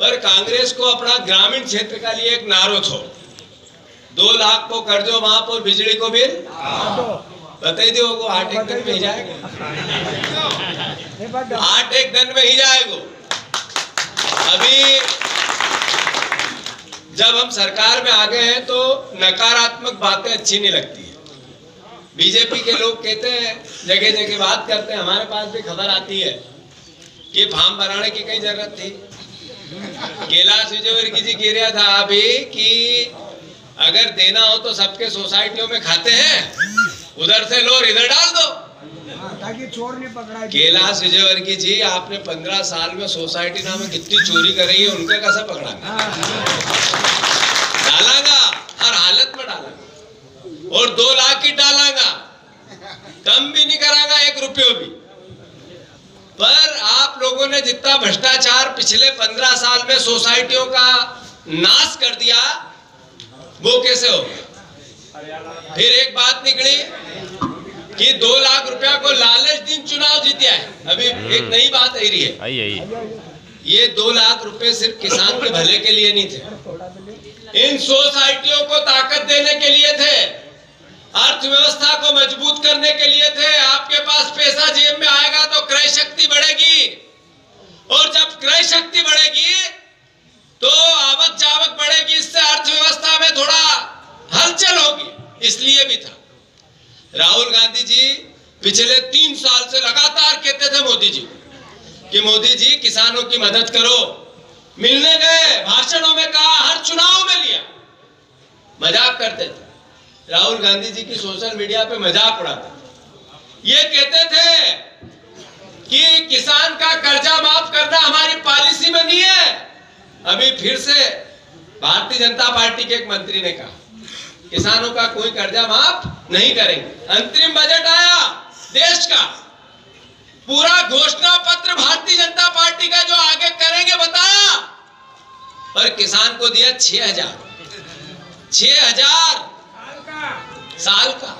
पर कांग्रेस को अपना ग्रामीण क्षेत्र का लिए एक नारो छो दो। लाख को कर दो वहाँ पर बिजली को बिल। बताई दो वो आठ एक दिन में ही जाएगा। आठ एक दिन में ही जाएगा अभी जब हम सरकार में आ गए हैं तो नकारात्मक बातें अच्छी नहीं लगती है। बीजेपी के लोग कहते हैं जगह जगह बात करते हैं। हमारे पास भी खबर आती है कि फार्म भराने की कई ज़रूरत थी। कैलाश विजयवर्गीय जी कह रहा था अभी कि अगर देना हो तो सबके सोसाइटियों में खाते हैं। उधर से लो इधर डाल दो। ताकि चोर नहीं पकड़ा कैलाश विजयवर्गीय जी आपने पंद्रह साल में सोसाइटी नाम में कितनी चोरी करी है उनका कैसा पकड़ा? हाँ, डालांगा हर हालत में डालांगा और दो लाख ही डालांगा कम भी नहीं करांगा एक रुपये भी। पर आप लोगों ने जितना भ्रष्टाचार पिछले पंद्रह साल में सोसाइटियों का नाश कर दिया वो कैसे हो फिर एक बात निकली कि दो लाख रुपया को लालच दिन चुनाव जीतिया है। अभी एक नई बात आई रही है। आई आई। ये दो लाख रुपए सिर्फ़ किसान के भले के लिए नहीं थे। इन सोसाइटियों को ताकत देने के लिए थे अर्थव्यवस्था को मज़बूत करने के लिए थे आपके पास पैसा इसलिए भी था। राहुल गांधी जी पिछले तीन साल से लगातार कहते थे मोदी जी कि मोदी जी, किसानों की मदद करो। मिलने गए, भाषणों में कहा, हर चुनाव में लिया। मज़ाक करते थे। राहुल गांधी जी की सोशल मीडिया पे मज़ाक उड़ाते थे। ये कहते थे कि किसान का कर्जा माफ़ करना हमारी पॉलिसी में नहीं है। अभी फिर से भारतीय जनता पार्टी के एक मंत्री ने कहा। किसानों का कोई कर्जा माफ़ नहीं करेंगे। अंतरिम बजट आया देश का। पूरा घोषणा पत्र भारतीय जनता पार्टी का जो आगे करेंगे बताया। और किसान को दिया छह हज़ार। छह हज़ार। साल का।